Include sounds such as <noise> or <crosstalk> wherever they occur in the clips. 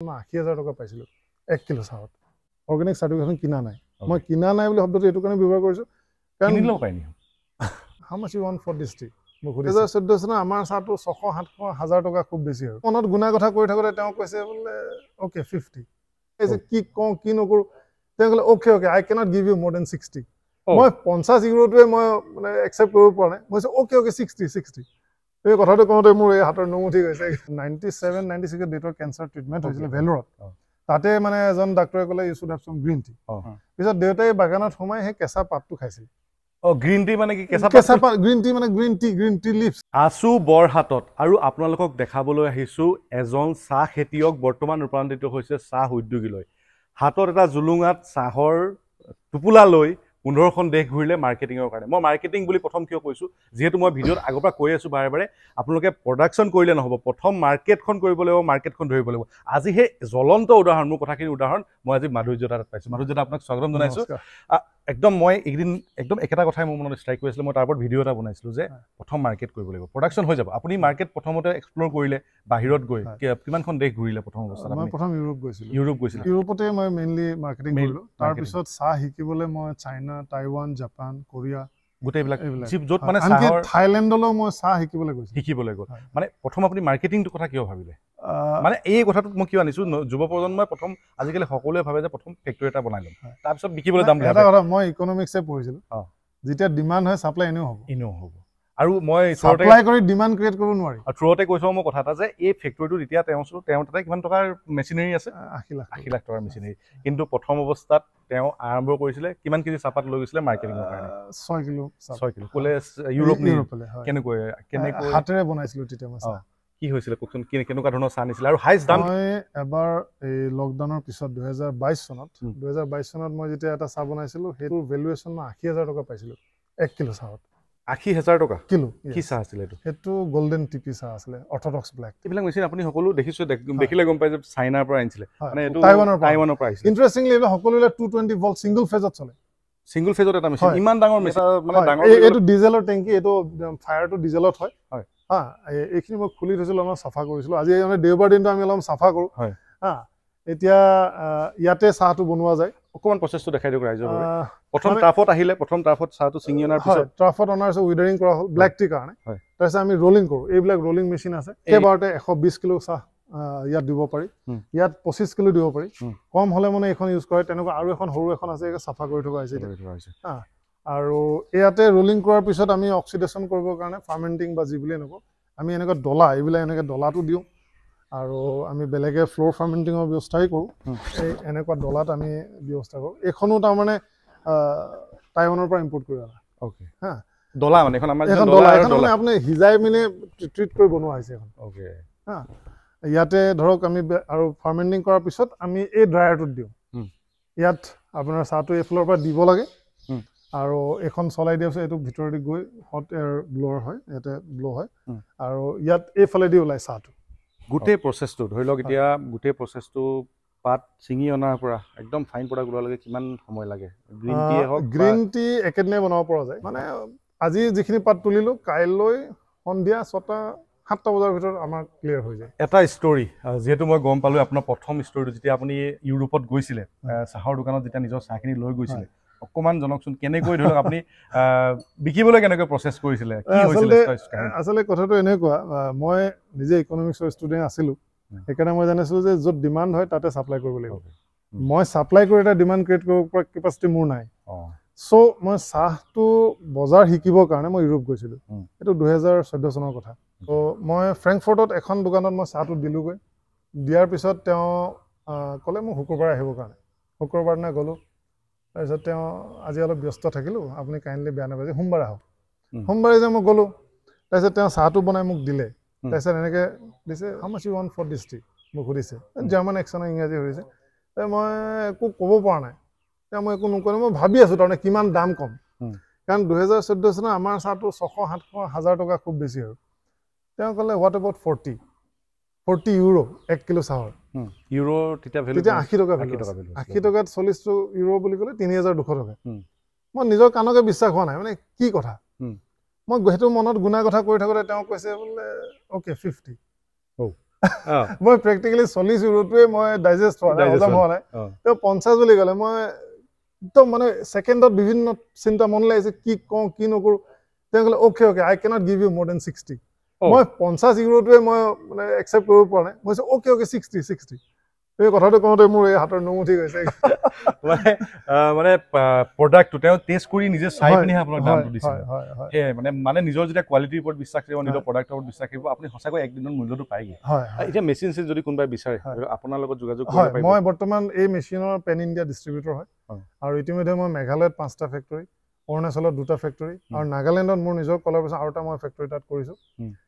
মই আশী হাজাৰ টকা পাইছিলোঁ এক কিলো চাহত। অৰ্গেনিক চাৰ্টিফিকেশ্যন কিনা নাই. মই কিনা নাই বুলি শব্দটো এইটো কাৰণে ব্যৱহাৰ কৰিছোঁ কাৰণ কিনি ল'ব পাৰি নেকি হাউ মাছ ইউ ৱান ফৰ দিছ টি মোক দুহেজাৰ চৈধ্য চনত আমাৰ চাহটো ছশ সাতশ হাজাৰ টকা খুব বেছি আৰু মনত গুণা কথা কৈ থাকোঁতে তেওঁ কৈছে বোলে অ'কে ফিফটি এই যে কি কওঁ কি নকৰোঁ তেওঁ ক'লে okay okay I cannot give you more than sixty Oh. মই পঞ্চাছ ইউৰোটোৱে মই মানে একচেপ্ট কৰিব পৰা নাই। মই কৈছোঁ অ'কে অ'কে ছিক্সটি ছিক্সটি এই কথাটো কওঁতে মোৰ এই হাতৰ নোম উঠি গৈছে। নাইণ্টি ছেভেন নাইণ্টি ছিক্সত ডেটৰ কেঞ্চাৰ ট্ৰিটমেণ্ট হৈছিলে. ভেলোৰত. তাতে মানে এজন ডাক্তৰে ক'লে you should have some green tea. পিছত দেউতাই বাগানত সোমাই সেই কেঁচা পাতটো খাইছিল। অ গ্ৰীণ টি মানে কি? কেঁচা কেঁচা পাত পাত গ্ৰীণ টি মানে green tea green tea leaves আছো বৰহাটত আৰু আপোনালোকক দেখাবলৈ আহিছোঁ এজন চাহ খেতিয়ক বৰ্তমান ৰূপান্তৰিত হৈছে চাহ উদ্যোগীলৈ। হাতত এটা জুলুঙাত চাহৰ টোপোলা লৈ পোন্ধৰখন দেশ ঘূৰিলে মাৰ্কেটিঙৰ কাৰণে। মই মাৰ্কেটিং বুলি প্ৰথম কিয় কৈছোঁ যিহেতু মই ভিডিঅ'ত আগৰ পৰা কৈ আছোঁ বাৰে বাৰে আপোনালোকে প্ৰডাকশ্যন কৰিলে নহ'ব প্ৰথম মাৰ্কেটখন কৰিব লাগিব মাৰ্কেটখন ধৰিব লাগিব। আজি সেই জ্বলন্ত উদাহৰণ মোৰ কথাখিনি উদাহৰণ মই আজি মাধুৰ্যতা তাত পাইছোঁ। মাধুৰ্যতা আপোনাক স্বাগতম জনাইছোঁ। একদম মই এইকেইদিন একদম একেটা কথাই মোৰ মনত ষ্ট্ৰাইক কৰিছিলে মই তাৰ ওপৰত ভিডিঅ' এটা বনাইছিলোঁ যে। প্ৰথম মাৰ্কেট কৰিব লাগিব। প্ৰডাকশ্যন হৈ যাব। আপুনি মাৰ্কেট প্ৰথমতে এক্সপ্ল'ৰ কৰিলে বাহিৰত গৈ কিমানখন দেশ ঘূৰিলে প্ৰথম অৱস্থাত মই প্ৰথম ইউৰোপ গৈছিলোঁ। ইউৰোপ গৈছিলে। ইউৰোপতে মই মেইনলি মাৰ্কেটিং কৰিলোঁ. তাৰপিছত চাহ শিকিবলৈ মই চাইনা টাইৱান জাপান কোৰিয়া গোটেইবিলাক য'ত মানে থাইলেণ্ডলৈও মই চাহ শিকিবলৈ গৈছিলোঁ। শিকিবলৈ গ'ল। মানে প্ৰথম আপুনি মাৰ্কেটিংটোৰ কথা কিয় ভাবিলে? মানে এই কথাটোত মই কিয় আনিছোঁ? যুৱ প্ৰজন্মই প্ৰথম আজিকালি সকলোৱে ভাবে যে প্ৰথম ফেক্টৰী এটা বনাই ল'ম। তাৰপিছত বিকিবলৈ বুলি এটা কথা মই ইকনমিক্সে পঢ়িছিলোঁ। যেতিয়া ডিমাণ্ড হয় ছাপ্লাই এনেও হ'ব। এনেও হ'ব। আৰু মই ছাপ্লাই কৰি ডিমাণ্ড ক্ৰিয়েট কৰিব নোৱাৰি। আৰু থ্ৰুতে কৈছোঁ মই কথা এটা যে এই ফেক্টৰীটোত এতিয়া তেওঁ তেওঁৰ তাতে কিমান টকাৰ মেচিনেৰী আছে? আশী লাখ আশী লাখ টকাৰ মেচিনেৰী কিন্তু প্ৰথম অৱস্থাত তেওঁ আৰম্ভ কৰিছিলে কিমান কেজি চাহপাত লৈ গৈছিলে মাৰ্কেটিঙৰ কাৰণে? ছয় কিলো। ছয় কিলো। ক'লে ইউৰোপ। কেনেকৈ কেনেকৈ হাতেৰে বনাইছিলোঁ তেতিয়া মই। কি হৈছিলে কওকচোন? কি কেনেকুৱা ধৰণৰ চাহ নিছিলে? আৰু হাইষ্ট দাম মই এবাৰ এই লকডাউনৰ পিছত দুহেজাৰ বাইছ চনত। দুহেজাৰ বাইছ চনত মই যেতিয়া এটা চাহ বনাইছিলোঁ সেইটোৰ ভেলুৱেশ্যন মই আশী হাজাৰ টকা পাইছিলোঁ। এক কিলো চাহত। আশী হাজাৰ টকা। কিলো কি। চাহ আছিলে এইটো? সেইটো গল্ডেন টিপি চাহ আছিলে অৰ্থডক্স ব্লেক এইবিলাক মেচিন আপুনি সকলো দেখিছোঁ দেখ- দেখিলে গম পাই যে চাইনাৰ পৰা আনিছিলে। মানে এইটো টাইৱানৰ পৰা। টাইৱানৰ পৰা আহিছিলে ইণ্টাৰেষ্টিংলি এইবিলাক সকলোবিলাক টু টুৱেণ্টি ভল্ট ছিংগল ফেজত চলে। ছিংগল ফেজত এটা মেচিন। ইমান ডাঙৰ মেচিন মানে ডাঙৰ এইটো ডিজেলৰ টেংকি এইটো ফায়াৰটো ডিজেলত হয়। হয়। হা এইখিনি মই খুলি থৈছিলোঁ অলপ চাফা কৰিছিলোঁ। আজি মানে দেওবাৰ দিনটো আমি অলপ চাফা কৰোঁ। হয়। হা এতিয়া ইয়াতে চাহটো বনোৱা যায়। অকণমান প্ৰচেছটো দেখাই দিয়ক ৰাইজৰ বাবে। প্ৰথম ট্ৰাফত আহিলে প্ৰথম ট্ৰাফত চাহটো ছিঙি অনাৰ পিছত ট্ৰাফত অনাৰ পিছত উইডাৰিং কৰা হ'ল ব্লেক টিৰ কাৰণে। তাৰপিছত আমি ৰলিং কৰোঁ। এইবিলাক ৰলিং মেচিন আছে। এই- একেবাৰতে এশ বিছ কিলো চাহ ইয়াত দিব পাৰি। ইয়াত পঁচিছ কিলো দিব পাৰি। কম হ'লে মানে এইখন ইউজ কৰে। তেনেকুৱা আৰু এখন সৰু এখন আছে চাফা কৰি থকা হৈছে। আৰু ইয়াতে ৰোলিং কৰাৰ পিছত আমি অক্সিডেশ্যন কৰিবৰ কাৰণে ফাৰ্মেণ্টিং বা যি বুলি নকওঁ আমি এনেকুৱা ডলা এইবিলাক এনেকৈ ডলাটো দিওঁ। আৰু আমি বেলেগে ফ্ল'ৰ ফাৰ্মেণ্টিঙৰ ব্যৱস্থাই কৰোঁ। এই এনেকুৱা ডলাত আমি ব্যৱস্থা কৰোঁ। এইখনো তাৰমানে টাইৱানৰ পৰা ইম্পৰ্ট কৰি অনা। অ'কে হা। ডলা মানে এখন আমাৰ যিখন ডলা এখন মানে আপুনি সিজাই মেলি ট্ৰিট কৰি বনোৱা হৈছে এখন অ'কে ইয়াতে ধৰক আমি আৰু ফাৰ্মেণ্টিং কৰাৰ পিছত আমি এই ড্ৰায়াৰটোত দিওঁ। ইয়াত আপোনাৰ চাহটো এইফালৰ পৰা দিব লাগে। আৰু এইখন চলাই দিয়াৰ পিছত এইটো ভিতৰেদি গৈ হট এয়াৰ ব্ল'ৰ হয় ইয়াতে ব্ল' হয়। আৰু ইয়াত এইফালেদি ওলায় চাহটো। গোটেই প্ৰচেছটো ধৰি লওক এতিয়া গোটেই প্ৰচেছটো পাত ছিঙি অনাৰ পৰা একদম ফাইন প্ৰডাক্ট ওলোৱালৈকে কিমান সময় লাগে? গ্ৰীণ টিয়ে হওক বা- গ্ৰীণ টি একেদিনাই বনাব পৰা যায়। মানে আজি যিখিনি পাত তুলিলোঁ কাইলৈ সন্ধিয়া ছটা সাতটা বজাৰ ভিতৰত আমাৰ ক্লিয়াৰ হৈ যায়। এটা ষ্টৰী যিহেতু মই গম পালোঁ আপোনাৰ প্ৰথম ষ্টৰীটো যেতিয়া আপুনি ইউৰোপত গৈছিলে চাহৰ দোকানত যেতিয়া নিজৰ চাহখিনি লৈ গৈছিলে অকণমান জনাওকচোন কেনেকৈ ধৰি লওক আপুনি বিকিবলৈ কেনেকৈ প্ৰচেছ কৰিছিলে? আচলতে কথাটো এনেকুৱা মই নিজে ইকনমিক্সৰ ষ্টুডেণ্ট আছিলোঁ। সেইকাৰণে মই জানিছোঁ যে য'ত ডিমাণ্ড হয় তাতে ছাপ্লাই কৰিব লাগিব। মই ছাপ্লাই কৰি এটা ডিমাণ্ড ক্ৰিয়েট কৰিব পৰা কেপাচিটি মোৰ নাই। চ' মই চাহটো বজাৰ শিকিবৰ কাৰণে মই ইউৰোপ গৈছিলোঁ। এইটো দুহেজাৰ চৈধ্য চনৰ কথা। ত' মই ফ্ৰেংকফৰ্টত এখন দোকানত মই চাহটো দিলোঁগৈ। দিয়াৰ পিছত তেওঁ ক'লে মোক শুক্ৰবাৰে আহিবৰ কাৰণে। শুক্ৰবাৰ দিনা গ'লোঁ। তাৰপিছত তেওঁ আজি অলপ ব্যস্ত থাকিলোঁ। আপুনি কাইণ্ডলি বেয়া নাপায় যে সোমবাৰে আহক। সোমবাৰে যে মই গ'লোঁ তাৰপিছত তেওঁ চাহটো বনাই মোক দিলে। তাৰপিছত এনেকৈ দিছে হাউ মাছ ইউ ৱান ফৰ দিছ টি মোক সুধিছে। জাৰ্মান একচনৰ ইংৰাজী সুধিছে। মই একো ক'ব পৰা নাই। এতিয়া মই একো নকৰোঁ মই ভাবি আছোঁ তাৰমানে কিমান দাম কম। কাৰণ দুহেজাৰ চৈধ্য চনত আমাৰ চাহটো ছশ সাতশ হাজাৰ টকা খুব বেছি আৰু তেওঁ ক'লে what about forty forty euro এক কিলো চাহৰ। ইউৰো তেতিয়া ভেলু তেতিয়া আশী টকা আশী টকা। ভেলু আশী টকাত চল্লিছটো ইউৰো বুলি ক'লে তিনি হাজাৰ দুশ টকা। মই নিজৰ কাণকে বিশ্বাস হোৱা নাই মানে কি কথা। মই সেইটো মনত গুণাৰ কথা কৈ থাকোঁতে তেওঁ কৈছে বোলে অ'কে ফিফটি <laughs> মই প্ৰেক্টিকেলি চল্লিছ ইউৰোটোৱে মই ডাইজেষ্ট হোৱা নাই হজম হোৱা নাই। তেওঁ পঞ্চাছ বুলি ক'লে মই একদম মানে ছেকেণ্ডত বিভিন্ন চিন্তা মনলৈ আহিছে কি কওঁ কি নকৰোঁ তেওঁ ক'লে okay okay I cannot give you more than sixty. মই পঞ্চাছ ইউৰোটোৱে মই মানে একচেপ্ট কৰিব পৰা নাই মই কৈছোঁ অ'কে অ'কে ছিক্সটি ছিক্সটি এই কথাটো কওঁতে মোৰ এই হাতৰ নোম উঠি গৈছে <laughs> মানে মানে প্ৰডাক্টটো তেওঁ টেষ্ট কৰি নিজে চাই হয়, পিনিহে আপোনাক হয়, দামটো দিছে হয়, হয়, হয়, সেয়াই মানে মানে নিজৰ যেতিয়া কোৱালিটিৰ ওপৰত বিশ্বাস থাকিব নিজৰ। প্ৰডাক্টৰ ওপৰত বিশ্বাস থাকিব আপুনি সঁচাকৈ একদিনত মূল্যটো পায়গৈ। এতিয়া মেচিন চেচিন যদি কোনোবাই বিচাৰে। আপোনাৰ লগত যোগাযোগ কৰিব পাৰিব মই বৰ্তমান এই মেচিনৰ পেন ইণ্ডিয়া ডিষ্ট্ৰিবিউটৰ হয়। আৰু ইতিমধ্যে মই মেঘালয়ত পাঁচটা ফেক্টৰী অৰুণাচলত দুটা ফেক্টৰী আৰু নাগালেণ্ডত মোৰ নিজৰ কলাৰেশ্যন আৰু এটা মই ফেক্টৰী তাত কৰিছোঁ।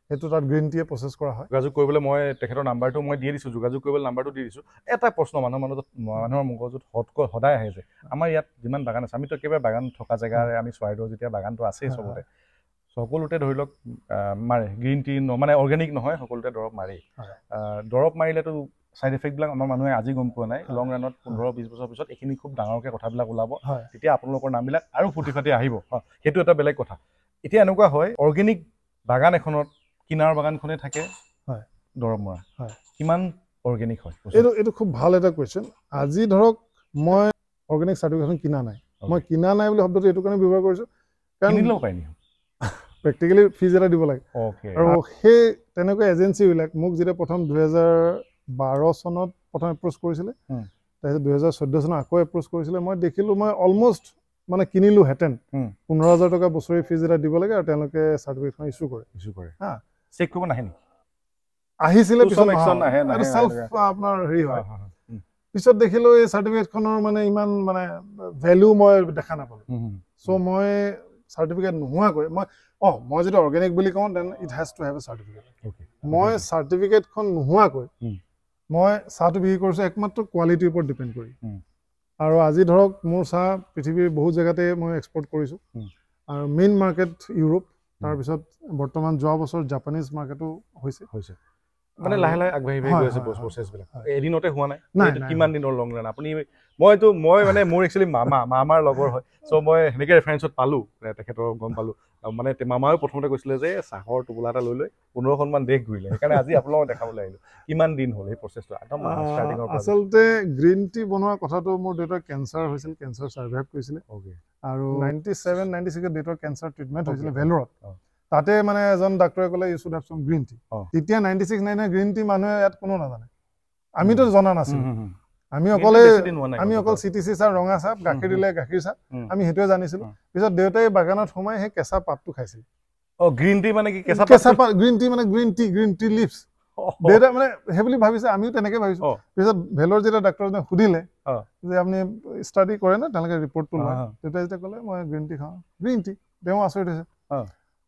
সেইটো তাত গ্ৰীণ টিয়ে প্ৰচেছ কৰা হয়। যোগাযোগ কৰিবলৈ মই তেখেতৰ নাম্বাৰটো মই দি দিছোঁ যোগাযোগ কৰিবলৈ নাম্বাৰটো দি দিছোঁ। এটা প্ৰশ্ন মানুহৰ মাজত মানুহৰ মগজুত হতকৈ সদায় আহে যে আমাৰ ইয়াত যিমান বাগান আছে আমিতো একেবাৰে বাগান থকা জেগাৰে আমি চৰাইদেউ যেতিয়া বাগানটো আছেই চবতে সকলোতে ধৰি লওক মাৰে। গ্ৰীণ টি মানে অৰ্গেনিক নহয় সকলোতে দৰৱ মাৰেই। দৰৱ মাৰিলেতো ছাইড এফেক্টবিলাক আমাৰ মানুহে আজি গম পোৱা নাই। লং ৰাণত পোন্ধৰ বিছ বছৰ পিছত এইখিনি খুব ডাঙৰকৈ কথাবিলাক ওলাব। তেতিয়া আপোনালোকৰ নামবিলাক আৰু ফুটি ফাটি আহিব সেইটো এটা বেলেগ কথা। এতিয়া এনেকুৱা হয় অৰ্গেনিক বাগান এখনত কিনাৰ বাগানখনে থাকে হয়। দৰৱ মৰা। হয়। কিমান অৰ্গেনিক হয়? এইটো এইটো খুব ভাল এটা কুৱেশ্যন আজি ধৰক মই অৰ্গেনিক চাৰ্টিফিকেশ্যন কিনা নাই. মই কিনা নাই বুলি শব্দটো এইটো কাৰণে ব্যৱহাৰ কৰিছোঁ। কাৰণ প্ৰেক্টিকেলি ফিজ এটা দিব লাগে। আৰু সেই তেনেকুৱা এজেঞ্চিবিলাক মোক যেতিয়া প্ৰথম দুহেজাৰ বাৰ চনত প্ৰথম এপ্ৰ'চ কৰিছিলে। তাৰপিছত দুহেজাৰ চৈধ্য চনত আকৌ এপ্ৰ'চ কৰিছিলে মই দেখিলোঁ মই অলমষ্ট মানে কিনিলোহেঁতেন উম। পোন্ধৰ হাজাৰ টকা বছৰি ফিজ এটা দিব লাগে আৰু তেওঁলোকে চাৰ্টিফিকেটখন ইছ্যু কৰে ইছ্যু কৰে হা। চেক কৰিব নাহে নেকি আহিছিলে পিছত। আপোনাৰ হেৰি হয় পিছত দেখিলোঁ এই চাৰ্টিফিকেটখনৰ মানে ইমান মানে ভেলু মই দেখা নাপালোঁ চ' মই চাৰ্টিফিকেট নোহোৱাকৈ মই অঁ মই যদি অৰ্গেনিক বুলি কওঁ then it has to have a certificate. মই চাৰ্টিফিকেটখন নোহোৱাকৈ। মই চাহটো বিক্ৰী কৰিছোঁ একমাত্ৰ কোৱালিটিৰ ওপৰত ডিপেণ্ড কৰি। আৰু আজি ধৰক মোৰ চাহ পৃথিৱীৰ বহুত জেগাতে মই এক্সপৰ্ট কৰিছোঁ। আৰু মেইন মাৰ্কেট ইউৰোপ তাৰপিছত বৰ্তমান যোৱা বছৰ জাপানিজ মাৰ্কেটো হৈছে। হৈছে। মানে লাহে লাহে আগবাঢ়ি বাঢ়ি গৈ আছে প্ৰচেছবিলাক। এদিনতে হোৱা নাই। কিমান দিনৰ লং ৰান আপুনি মইতো মই মানে মোৰ একচুৱেলি মামা মামাৰ লগৰ হয়। চ' মই সেনেকৈ ৰেফাৰেঞ্চত পালোঁ তেখেতৰ গম পালোঁ। মানে মামাও প্ৰথমতে কৈছিলে যে চাহৰ টোপোলা এটা লৈ লৈ পোন্ধৰখনমান দেশ ঘূৰিলে। সেইকাৰণে আজি আপোনালোকক দেখাবলৈ আহিলোঁ। কিমান দিন হ'ল সেই প্ৰচেছটো একদম আচলতে গ্ৰীণ টি বনোৱা কথাটো মোৰ দেউতাৰ কেঞ্চাৰ হৈছিল কেঞ্চাৰ ছাৰ্ভাইভ কৰিছিলে আৰু নাইণ্টি ছেভেন নাইণ্টি ছিক্সত দেউতাৰ কেঞ্চাৰ ট্ৰিটমেণ্ট হৈছিলে. ভেলোৰত। তাতে মানে এজন ডাক্তৰে ক'লে you should have some green tea. তেতিয়া ninety six nine green tea মানুহে ইয়াত কোনো নাজানে আমিতো জনা নাছিলোঁ। আমি অকলে আমি অকল পাওঁ। চি টি চি চাহ ৰঙা চাহ গাখীৰ দিলে গাখীৰ চাহ। আমি সেইটোৱে জানিছিলোঁ। পিছত দেউতাই বাগানত সোমাই সেই কেঁচা পাতটো খাইছিল অ গ্ৰীণ টি মানে কি কেঁচা কেঁচা পাত পাত গ্ৰীণ টি মানে green tea green tea leaves দেউতাই মানে সেই বুলি ভাবিছে আমিও তেনেকে ভাবিছো অ। পিছত ভেলৰ যেতিয়া ডাক্তৰজনে সুধিলে অ। যে আপুনি ষ্টাডি কৰে না তেওঁলোকে ৰিপৰ্টটো লয়। দেউতাই যেতিয়া ক'লে মই গ্ৰীণ টি খাওঁ গ্ৰীণ টি তেওঁ আচৰিত হৈছে।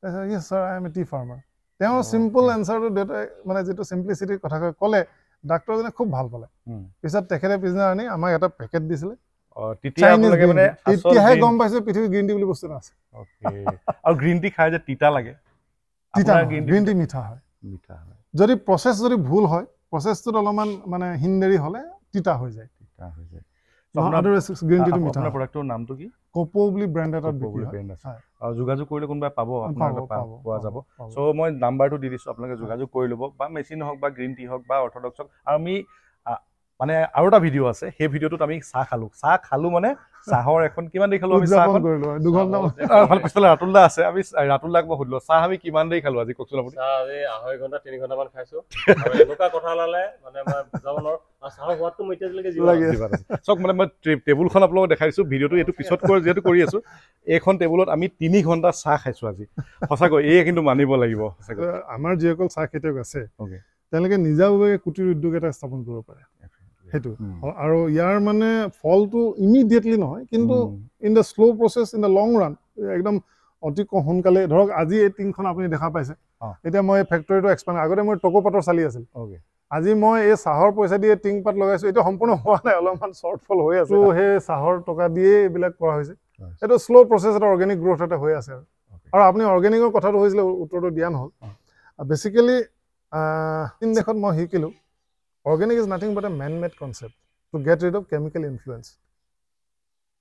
তাৰপিছত yes sir I am a tea farmer তেওঁ অ, চিম্পল. এনচাৰটো দেউতাই মানে যিটো চিম্প্লিচিটিৰ কথা কৈ ক'লে ডাক্তৰজনে খুব ভাল পালে। পিছত তেখেতে পিছদিনা আনি আমাক এটা পেকেট দিছিলে। তেতিয়াহে গম পাইছো পৃথিৱীত গ্ৰীণ টি বুলি বস্তু এটা আছে। Okay. আৰু গ্ৰীণ টি খাই যে তিতা লাগে। তিতা গ্ৰীণ টি মিঠা হয়। মিঠা হয়। যদি প্ৰচেছ যদি ভুল হয় প্ৰচেছটোত অলপমান মানে হিনদেৰি হ'লে তিতা হৈ যায়। তিতা হৈ যায়। আপোনাৰ-। প্ৰডাক্টৰ নামটো কি কপো বুলি ব্ৰেণ্ড বুলি আছে। যোগাযোগ কৰিলে কোনোবাই পাব আপোনাৰ পাব, তাত পা- পাব, পোৱা পাব, যাব পাব। চ' মই নাম্বাৰটো দি দিছোঁ আপোনালোকে যোগাযোগ কৰি ল'ব বা মেচিন হওক বা গ্ৰীণ টি হওক বা অৰ্থডক্স হওক আমি মানে আৰু এটা ভিডিঅ' আছে সেই ভিডিঅ'টোত আমি চাহ খালোঁ। চাহ খালোঁ মানে চাহৰ এখন কিমান দেৰি খালোঁ আমি পিছফালে ৰাতুল দা আছে আমি ৰাতুল দাক মই সুধিলোঁ চাহ আমি কিমান দেৰি খালোঁ আজি? কওকচোন আপুনি। আঢ়ৈ ঘণ্টা তিনি ঘণ্টামান খাইছো। <laughs> আৰু এনেকুৱা কথা ওলালে মানে। <laughs> চাওক মই টেবুলখন আপোনালোকক দেখাই দিছোঁ ভিডিঅ'টো এইটো পিছত কৰি যিহেতু কৰি আছোঁ এইখন টেবুলত আমি তিনি ঘণ্টা চাহ খাইছোঁ আজি। সঁচাকৈ এই কিন্তু মানিব লাগিব সঁচাকৈ। আমাৰ যিসকল চাহ খেতিয়ক আছে. তেওঁলোকে নিজাভাৱে কুটিৰ উদ্যোগ এটা স্থাপন কৰিব পাৰে। সেইটো। আৰু- ইয়াৰ মানে ফলটো ইমিডিয়েটলি নহয় কিন্তু। In the slow' process in the long run একদম অতি সোনকালে ধৰক আজি এই টিংখন আপুনি দেখা পাইছে। এতিয়া মই ফেক্টৰীটো এক্সপাণ্ড আগতে মোৰ টকোপাতৰ চালি আছিল. আজি মই এই চাহৰ পইচা দিয়ে টিং পাত লগাইছো এতিয়া সম্পূৰ্ণ হোৱা নাই অলপমান শ্বৰ্ট ফল হৈ আছে সেই চাহৰ টকা দিয়ে এইবিলাক কৰা হৈছে। এইটো শ্ল' প্ৰচেছ এটা অৰ্গেনিক গ্ৰ'থ এটা হৈ আছে আৰু. আৰু আপুনি অৰ্গেনিকৰ কথাটো হৈছিলে উত্তৰটো দিয়া নহ'ল বেচিকেলি তিন দেশত মই শিকিলোঁ organic is nothing but a man made concept to get rid of chemical influence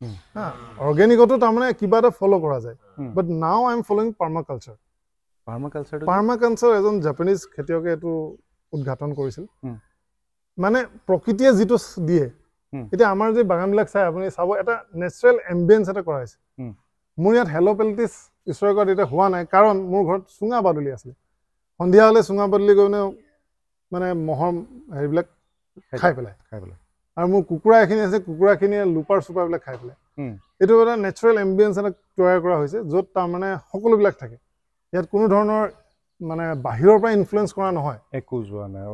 Hmm. হা অৰ্গেনিকতো তাৰমানে কিবা এটা ফ'ল' কৰা যায় Hmm. But now I am following permaculture পাৰ্মাকালচাৰটো permaculture এজন জাপানিজ খেতিয়কে এইটো উদঘাটন কৰিছিল হুম। মানে প্ৰকৃতিয়ে যিটো দিয়ে হুম। এতিয়া আমাৰ যে বাগানবিলাক চাই আপুনি চাব এটা নেচাৰেল এম্বিয়েঞ্চ এটা কৰা হৈছে হুম। মোৰ ইয়াত হেল'পেলটিছ ঈশ্বৰেগত এতিয়া হোৱা নাই কাৰণ মোৰ ঘৰত চুঙা বাদুলি আছিলে সন্ধিয়া হ'লে চুঙা বাদুলি গৈ পিনে মানে মহৰ হেৰিবিলাক খাই পেলাই খাই পেলাই। আৰু মোৰ কুকুৰা এখিনি আছে কুকুৰাখিনিয়ে লুপাৰ চুপাৰবিলাক খাই পেলাই। এইটো এটা নেচাৰেল এম্বিয়েঞ্চ এটা তৈয়াৰ কৰা হৈছে য'ত তাৰমানে সকলোবিলাক থাকে। ইয়াত কোনো ধৰণৰ মানে বাহিৰৰ পৰা ইনফ্লুৱেঞ্চ কৰা নহয়। একো যোৱা নাই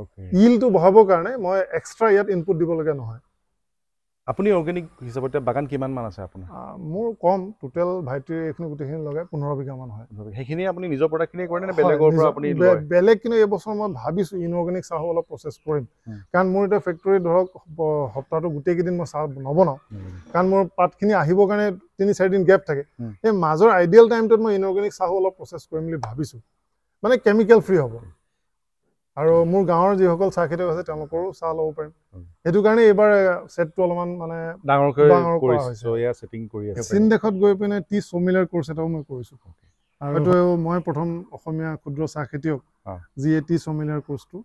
ইলটো বঢ়াবৰ কাৰণে মই এক্সট্ৰা ইয়াত ইনপুট দিবলগীয়া নহয়। আপুনি অৰ্গেনিক হিচাপত বাগান কিমান মান আছে আপোনাৰ? মোৰ কম টোটেল ভাইটিৰ এইখিনি গোটেইখিনি লগাই পোন্ধৰ বিঘামান হয়। সেইখিনি আপুনি নিজৰ প্ৰডাক্টখিনিয়ে কৰে নে হয়, বেলেগৰ পৰা আপুনি বেলেগ কিন্তু এইবছৰ মই ভাবিছোঁ ইনঅৰ্গেনিক চাহো অলপ প্ৰচেছ কৰিম। কাৰণ মোৰ এতিয়া ফেক্টৰী ধৰক সপ্তাহটো গোটেইকেইদিন মই চাহ নবনাওঁ। কাৰণ মোৰ পাতখিনি আহিবৰ কাৰণে তিনি চাৰিদিন গেপ থাকে। সেই মাজৰ আইডিয়েল টাইমটোত মই ইনঅৰ্গেনিক চাহো অলপ প্ৰচেছ কৰিম বুলি ভাবিছোঁ। মানে কেমিকেল ফ্ৰী হ'ব। আৰু মোৰ গাঁৱৰ যিসকল চাহ খেতিয়ক আছে তেওঁলোকৰো চাহ ল'ব পাৰিম। সেইটো কাৰণে এইবাৰ ছেটটো অলপমান মানে ডাঙৰকৈ চীন দেশত গৈ পিনে টি চমিলাৰ কোৰ্চ এটাও মই কৰিছোঁ আৰু মই প্ৰথম অসমীয়া ক্ষুদ্ৰ চাহ খেতিয়ক। যিয়ে টি চমিলাৰ কোৰ্চটো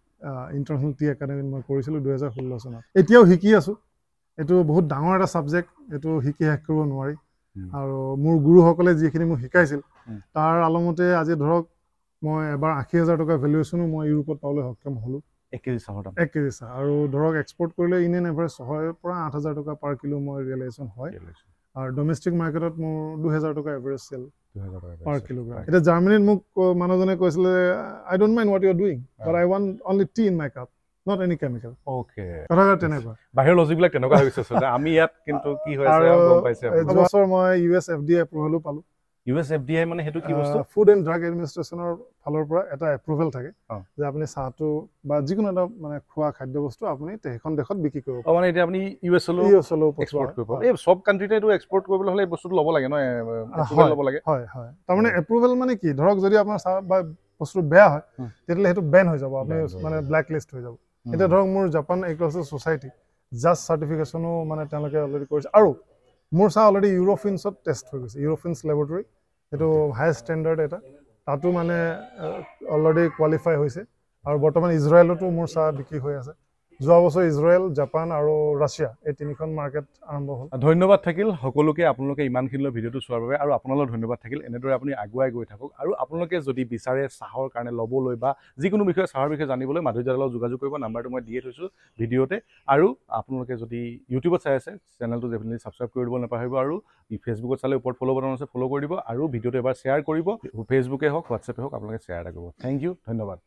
ইণ্টাৰনেশ্যনেল টি একাডেমীত মই কৰিছিলোঁ দুহেজাৰ ষোল্ল চনত এতিয়াও শিকি আছোঁ এইটো বহুত ডাঙৰ এটা ছাবজেক্ট এইটো শিকি শেষ কৰিব নোৱাৰি। আৰু মোৰ গুৰুসকলে যিখিনি মোক শিকাইছিল। তাৰ আলমতে আজি ধৰক মই এবাৰ আশী হাজাৰ টকা ভেলুৱেশ্যনো মই ইউৰোপত পাবলৈ সক্ষম হ'লোঁ। এক কেজি চাহৰ দাম। এক কেজি চাহ। আৰু ধৰক এক্সপৰ্ট কৰিলে ইন এন এভাৰেজ ছয়ৰ পৰা আঠ হাজাৰ টকা পাৰ কিলো মই ৰিয়েলাইজেশ্যন হয়। আৰু ডমেষ্টিক মাৰ্কেটত মোৰ দুহেজাৰ টকা এভাৰেজ চেল পাৰ। কিলোগ্ৰাম. এতিয়া জাৰ্মানীত মোক মানুহজনে কৈছিলে I don't mind what you doing but I want only tea in my cup not any chemical okay কথাষাৰ তেনেকুৱা। বাহিৰৰ লজিকবিলাক তেনেকুৱা হৈ গৈছে আমি ইয়াত কিন্তু কি হৈ আছে আৰু গম পাইছে এই যোৱা বছৰ মই ইউ এছ এফ ডি এপ্ৰুভেলো পালোঁ। U S F D I মানে সেইটো কি বস্তু ফুড এণ্ড ড্ৰাগ এডমিনিষ্ট্ৰেশ্যনৰ ফালৰ পৰা এটা এপ্ৰুভেল থাকে। যে আপুনি চাহটো বা যিকোনো এটা মানে খোৱা খাদ্য বস্তু আপুনি সেইখন দেশত বিক্ৰী কৰিব মানে এতিয়া আপুনি ইউ এছলৈ ইউ এছলৈও পঠোৱা এক্সপৰ্ট কৰিব। এই চব কাণ্ট্ৰিতে এইটো এক্সপৰ্ট কৰিবলৈ হ'লে এই বস্তুটো ল'ব লাগে ন। ল'ব লাগে হয় হয় তাৰমানে এপ্ৰুভেল মানে কি ধৰক যদি আপোনাৰ চাহ বা বস্তুটো বেয়া হয়। তেতিয়াহ'লে সেইটো বেন হৈ যাব আপুনি মানে। ব্লেক লিষ্ট হৈ যাব এতিয়া ধৰক মোৰ জাপান এগ্ৰিকালচাৰ ছ'চাইটি জাষ্ট চাৰ্টিফিকেশ্যনো মানে তেওঁলোকে অলৰেডি কৰিছে আৰু মোৰ চাহ অলৰেডি ইউৰোফিনছত টেষ্ট হৈ গৈছে। ইউৰোফিনছ লেবৰেটৰী এইটো হায়েষ্ট ষ্টেণ্ডাৰ্ড এটা। তাতো মানে অলৰেডি কোৱালিফাই হৈছে। আৰু বৰ্তমান ইজৰাইলতো মোৰ চাহ বিক্ৰী হৈ আছে। যোৱা বছৰ ইজৰাইল জাপান আৰু ৰাছিয়া এই তিনিখন মাৰ্কেট আৰম্ভ হ'ল। ধন্যবাদ থাকিল সকলোকে আপোনালোকে ইমানখিনিলৈ ভিডিঅ'টো চোৱাৰ বাবে আৰু আপোনালৈ ধন্যবাদ থাকিল। এনেদৰে আপুনি আগুৱাই গৈ থাকক আৰু আপোনালোকে যদি বিচাৰে চাহৰ কাৰণে ল'বলৈ বা যিকোনো বিষয়ে চাহৰ বিষয়ে জানিবলৈ মাধুৰ্যাৰ লগত যোগাযোগ কৰিব নাম্বাৰটো মই দিয়ে থৈছোঁ ভিডিঅ'তে। আৰু আপোনালোকে যদি ইউটিউবত চাই আছে চেনেলটো ডেফিনেটলি ছাবস্ক্ৰাইব কৰি দিব নাপাহৰিব আৰু ফেচবুকত চালে ওপৰত ফ'ল' বাটন আছে ফ'ল' কৰি দিব আৰু ভিডিঅ'টো এবাৰ শ্বেয়াৰ কৰিব। ফেচবুকে হওক হোৱাটছএপে হওক আপোনালোকে শ্বেয়াৰ এটা কৰিব। থেংক ইউ ধন্যবাদ।